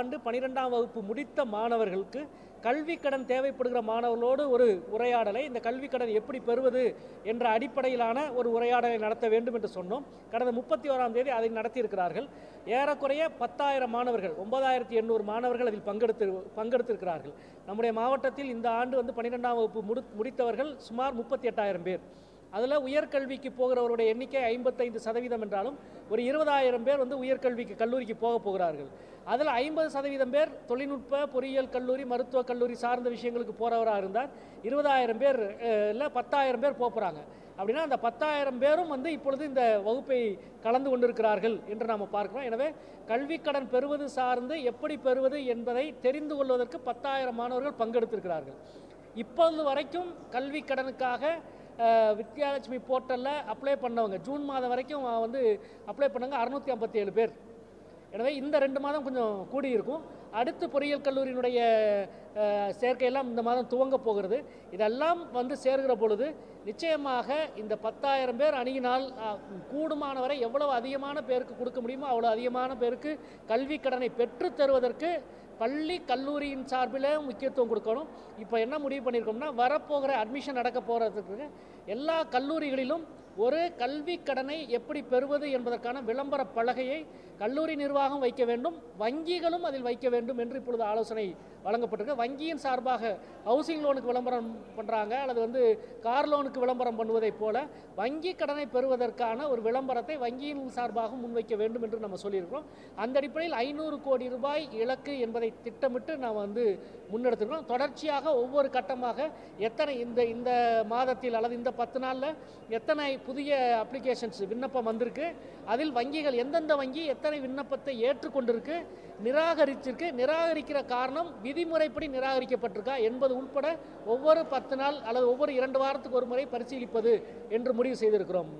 ஆண்டு பனிரெண்டாம் வகுப்பு முடித்த மாணவர்களுக்கு கல்வி கடன் தேவைப்படுகிற மாணவர்களோடு ஒரு உரையாடலை இந்த கல்வி கடன் எப்படி பெறுவது என்ற அடிப்படையிலான ஒரு உரையாடலை நடத்த வேண்டும் என்று சொன்னோம். கடந்த முப்பத்தி ஓராம் தேதி அதை நடத்தியிருக்கிறார்கள். ஏறக்குறைய பத்தாயிரம் மாணவர்கள் ஒன்பதாயிரத்தி எண்ணூறு மாணவர்கள் அதில் பங்கெடுத்து பங்கெடுத்திருக்கிறார்கள். நம்முடைய மாவட்டத்தில் இந்த ஆண்டு வந்து பன்னிரெண்டாம் வகுப்பு முடி முடித்தவர்கள் சுமார் முப்பத்தி எட்டாயிரம் பேர். அதில் உயர்கல்விக்கு போகிறவருடைய எண்ணிக்கை ஐம்பத்தைந்து சதவீதம் என்றாலும் ஒரு இருபதாயிரம் பேர் வந்து உயர்கல்விக்கு கல்லூரிக்கு போக போகிறார்கள். அதில் ஐம்பது சதவீதம் பேர் தொழில்நுட்ப பொறியியல் கல்லூரி மருத்துவக் கல்லூரி சார்ந்த விஷயங்களுக்கு போகிறவராக இருந்தால் இருபதாயிரம் பேர் இல்லை பத்தாயிரம் பேர் போக போகிறாங்க அப்படின்னா அந்த பத்தாயிரம் பேரும் வந்து இப்பொழுது இந்த வகுப்பை கலந்து கொண்டிருக்கிறார்கள் என்று நாம் பார்க்கிறோம். எனவே கல்விக்கடன் பெறுவது சார்ந்து எப்படி பெறுவது என்பதை தெரிந்து கொள்வதற்கு பத்தாயிரம் மாணவர்கள் பங்கெடுத்திருக்கிறார்கள். இப்பொழுது வரைக்கும் கல்வி கடனுக்காக வித்யாலட்சுமி போர்ட்டலில் அப்ளை பண்ணவங்க. ஜூன் மாதம் வரைக்கும் வந்து அப்ளை பண்ணவங்க அறுநூற்றி ஐம்பத்தி ஏழு பேர். எனவே இந்த ரெண்டு மாதம் கொஞ்சம் கூடி இருக்கும் அடுத்து பொறியியல் கல்லூரியினுடைய சேர்க்கையெல்லாம் இந்த மாதம் துவங்க போகிறது. இதெல்லாம் வந்து சேர்கிற பொழுது நிச்சயமாக இந்த பத்தாயிரம் பேர் அணுகினால் கூடுமானவரை எவ்வளவு அதிகமான பேருக்கு கொடுக்க முடியுமோ அவ்வளோ அதிகமான பேருக்கு கல்வி கடனை பெற்றுத் தருவதற்கு பள்ளி கல்லூரியின் சார்பில் முக்கியத்துவம் கொடுக்கணும். இப்போ என்ன முடிவு பண்ணியிருக்கோம்னா வரப்போகிற அட்மிஷன் நடக்க போகிறதுக்கு எல்லா கல்லூரிகளிலும் ஒரு கல்வி கடனை எப்படி பெறுவது என்பதற்கான விளம்பர பலகையை கல்லூரி நிர்வாகம் வைக்க வேண்டும். வங்கிகளும் அதில் வைக்க வேண்டும் என்று இப்பொழுது ஆலோசனை வழங்கப்பட்டிருக்கு. வங்கியின் சார்பாக ஹவுசிங் லோனுக்கு விளம்பரம் பண்ணுறாங்க அல்லது வந்து கார் லோனுக்கு விளம்பரம் பண்ணுவதைப் போல வங்கி கடனை பெறுவதற்கான ஒரு விளம்பரத்தை வங்கியின் சார்பாக முன்வைக்க வேண்டும் என்று நம்ம சொல்லியிருக்கிறோம். அந்த அடிப்படையில் ஐநூறு கோடி ரூபாய் இலக்கு என்பதை திட்டமிட்டு நாம் வந்து முன்னெடுத்துருக்கோம் தொடர்ச்சியாக ஒவ்வொரு கட்டமாக எத்தனை இந்த இந்த மாதத்தில் அல்லது இந்த பத்து நாளில் எத்தனை புதிய அப்ளிகேஷன்ஸ் விண்ணப்பம் வந்திருக்கு அதில் வங்கிகள் எந்தெந்த வங்கி எத்தனை விண்ணப்பத்தை ஏற்றுக்கொண்டிருக்கு நிராகரிச்சிருக்கு நிராகரிக்கிற காரணம் விதிமுறைப்படி நிராகரிக்கப்பட்டிருக்கா என்பது உட்பட ஒவ்வொரு பத்து நாள் அல்லது ஒவ்வொரு இரண்டு வாரத்துக்கு ஒரு முறை பரிசீலிப்பது என்று முடிவு செய்திருக்கிறோம்.